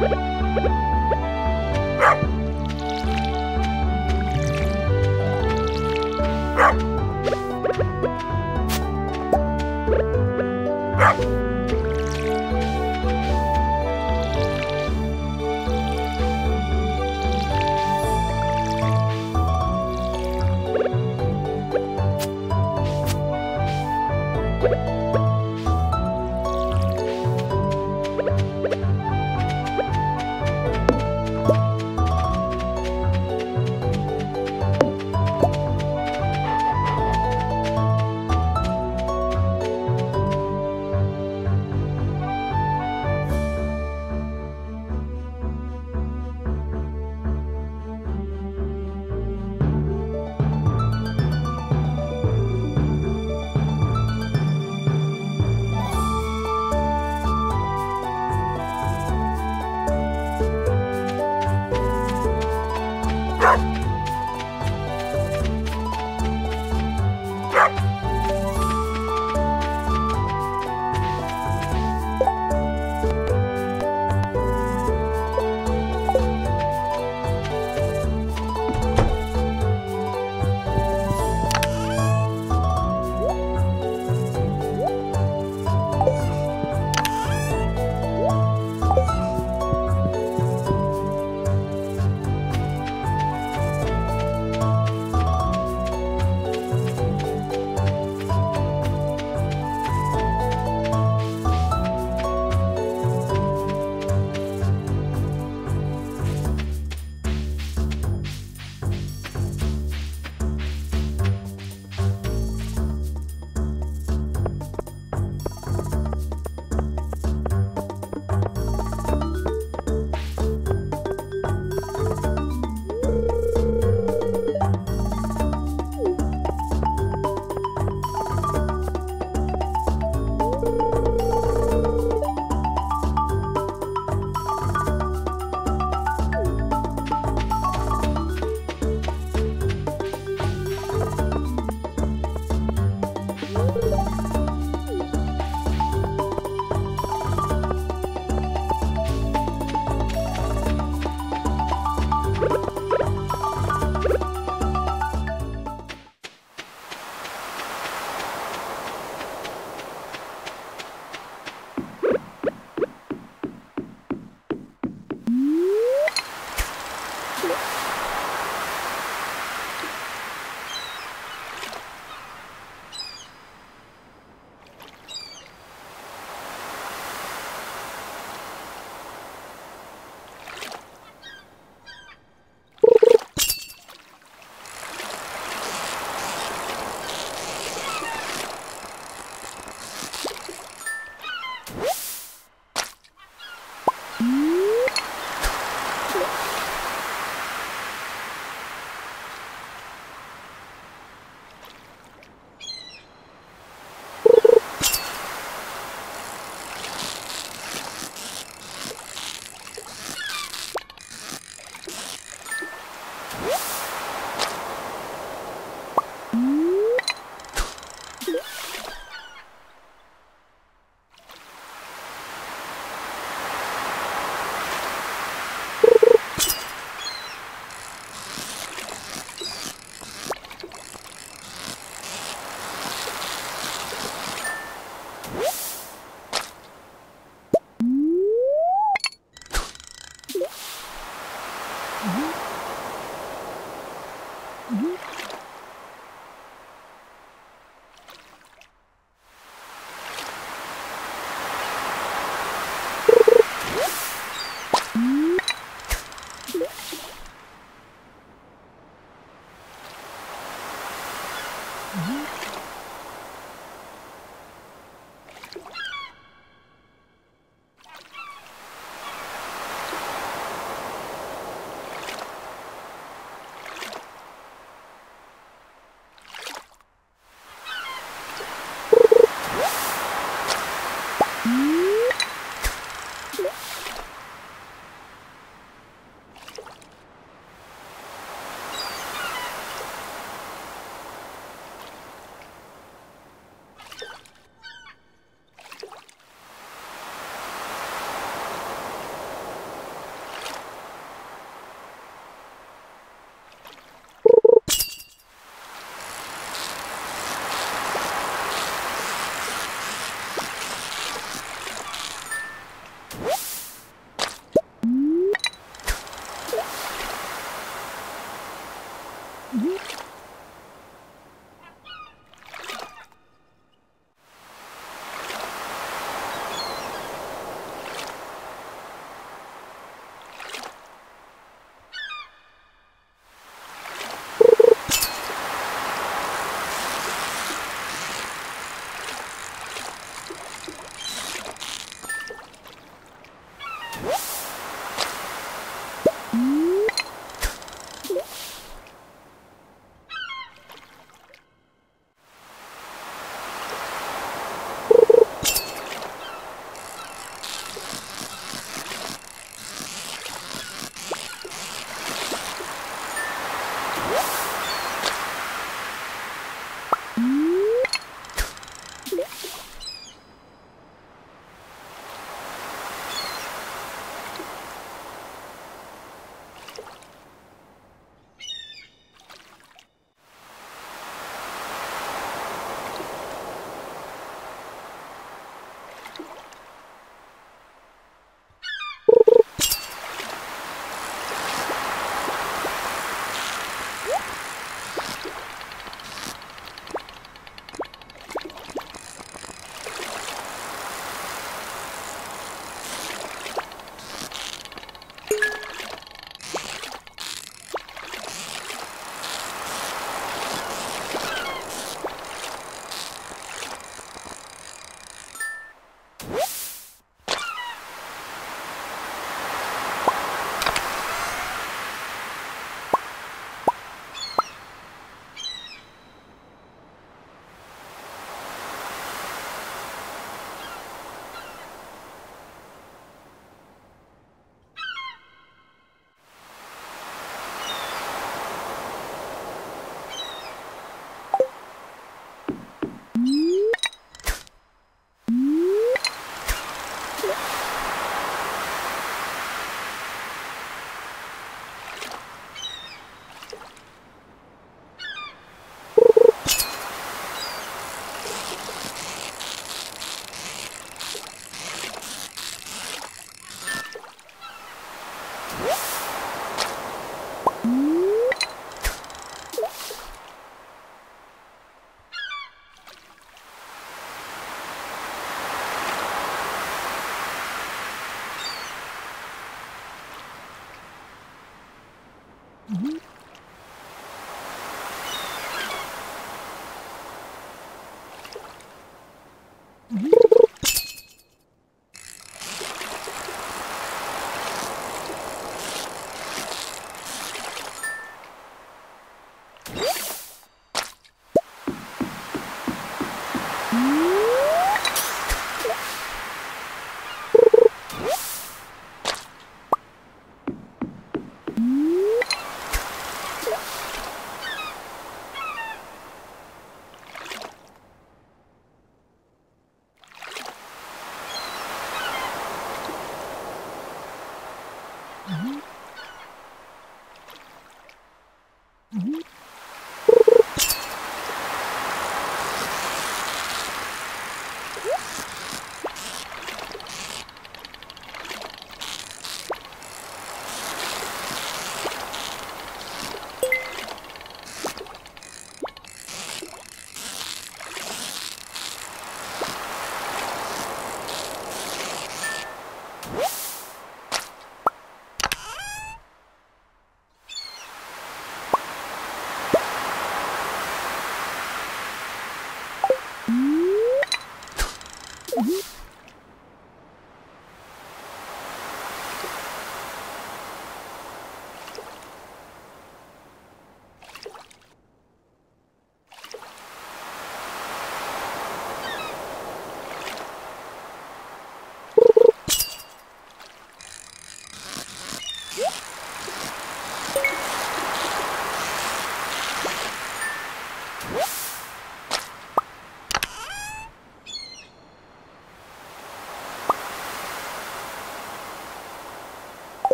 Woo-hoo!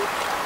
you.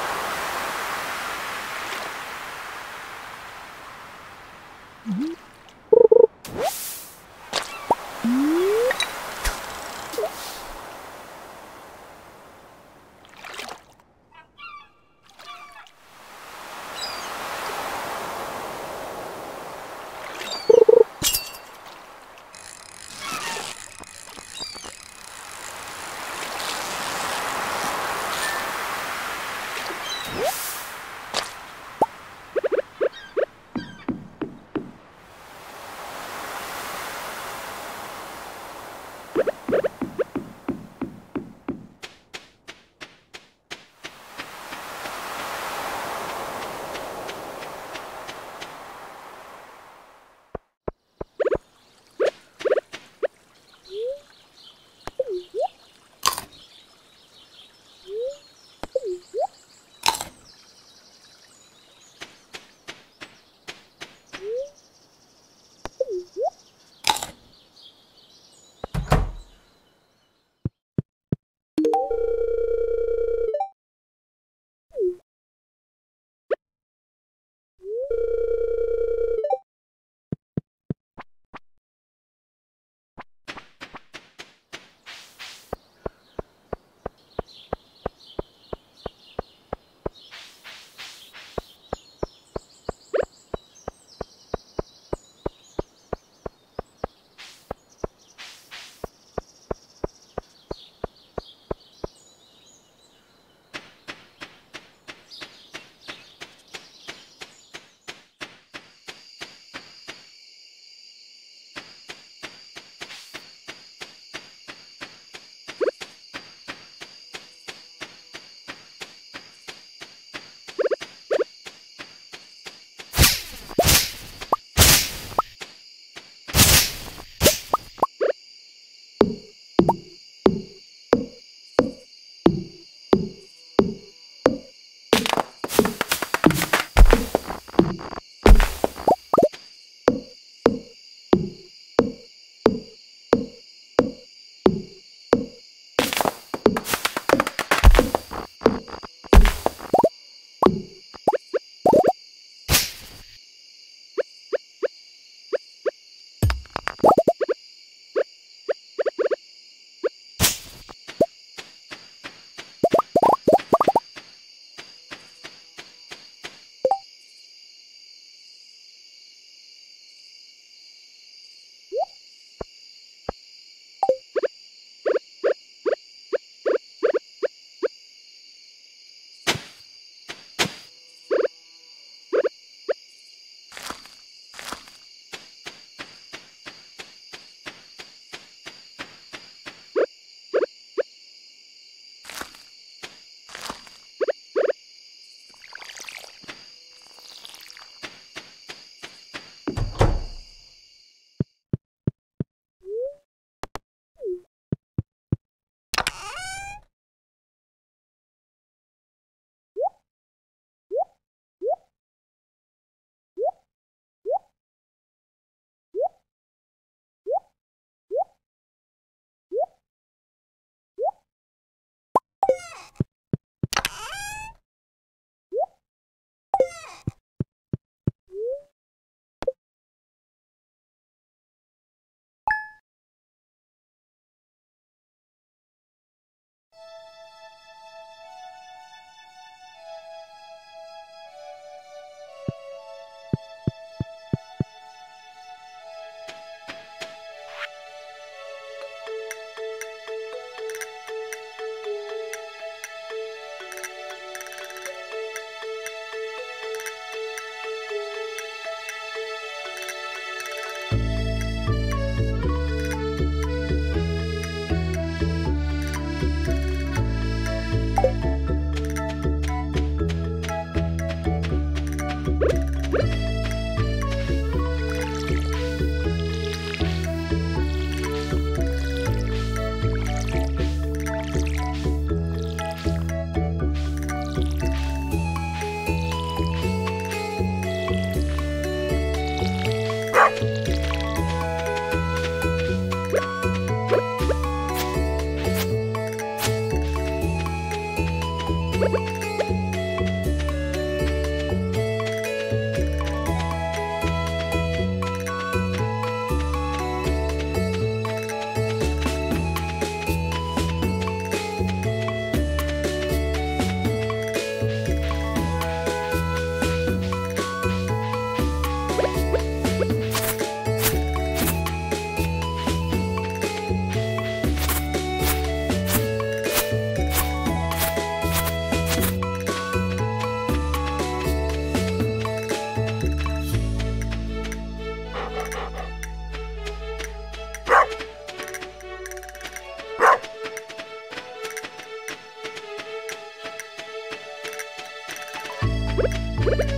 you